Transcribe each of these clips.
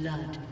Blood.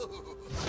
Ho, ho, ho.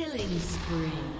Killing spree.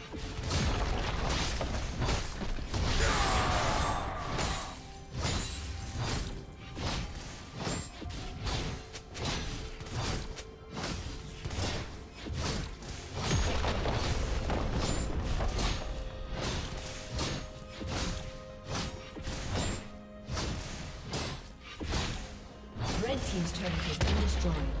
destroyed.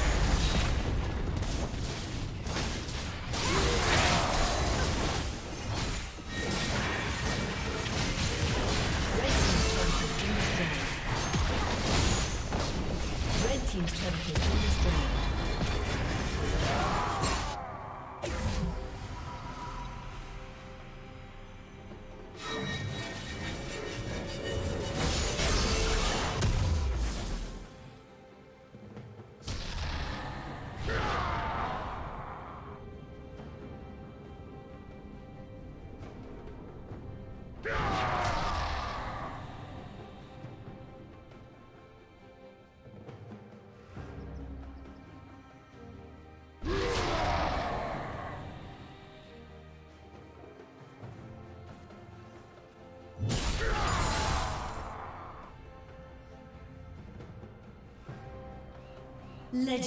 Red